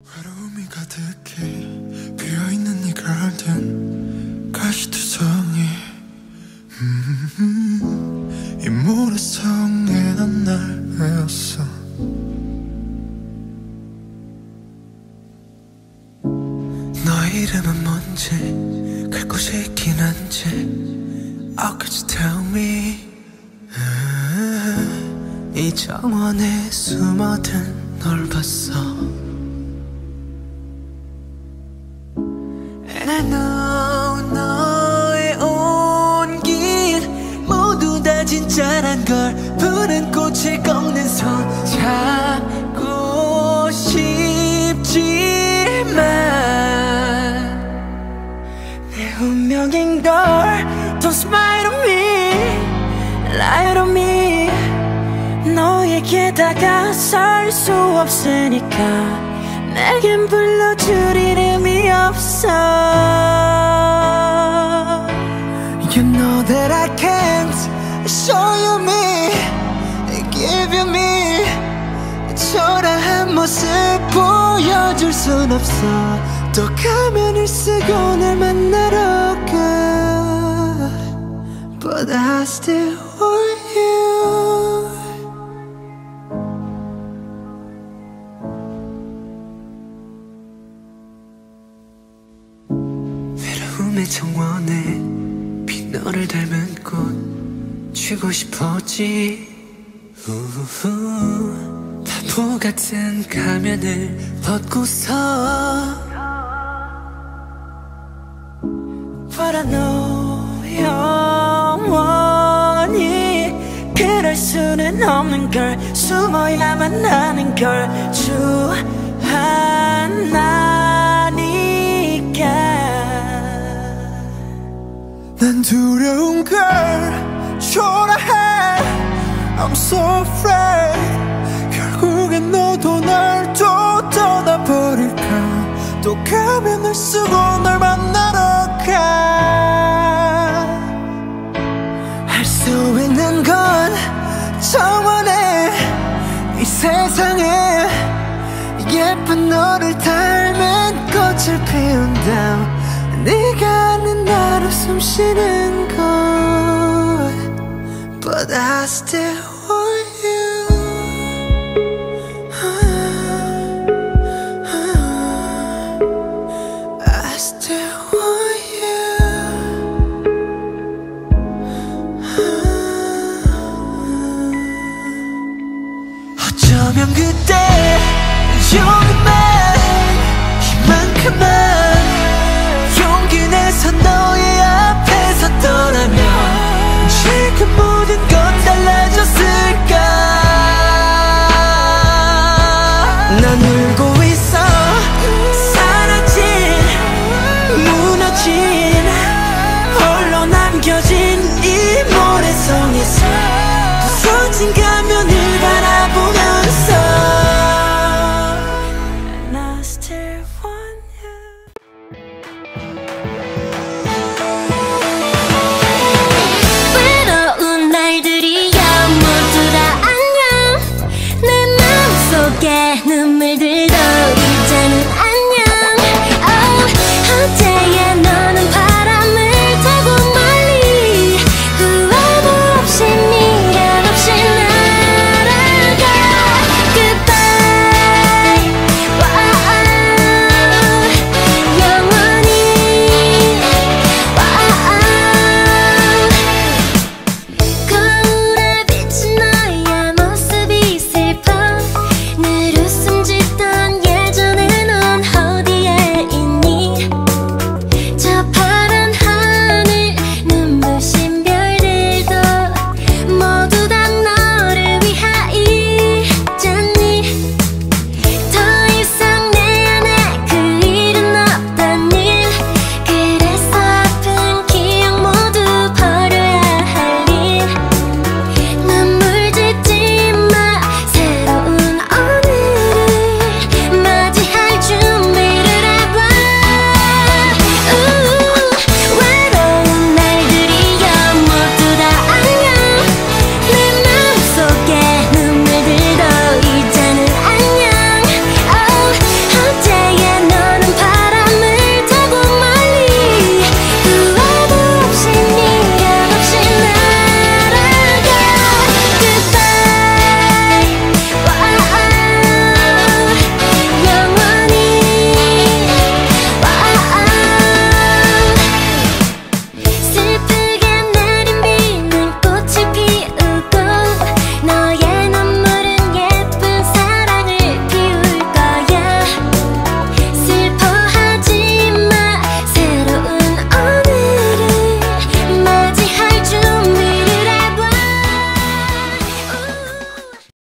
외로움이 가득해 비어있는 이 가든 가시투성이. 음, 이 모래성에 난날 외웠어. 너의 이름은 뭔지 갈 곳이 있긴 한지. Oh could you tell me? 음, 이 정원에 숨어든 널 봤어 Know 너의 온 길. 모두 다 진짜란 걸 푸른 꽃을 꺾는 손. 잡고 싶지만 내 운명인 걸 Don't smile on me Lie to me. 너에게 다가설 수 없으니까. 내겐 이름이 없어 You know that I can't show you me Give you me 초라한 모습 보여줄 순 없어 또 가면을 쓰고 날 만나러 가 But I still want 정원에 빈 너를 닮은 꽃 쥐고 싶었지. 우후 바보 같은 가면을 벗고서 But I know 영원히 그럴 수는 없는 걸. 숨어야만 하는 걸. 주 하나 난 두려운 걸 초라해. I'm so afraid. 결국엔 너도 날 또 떠나버릴까. 또 가면을 쓰고 널 만나러 가할 수 있는 건 정원에 이 세상에. 예쁜 너를 닮은 꽃을 피운다 네가 아는 나로 숨 쉬는 곳 But I still want you 그때 조금만 이만큼만 난울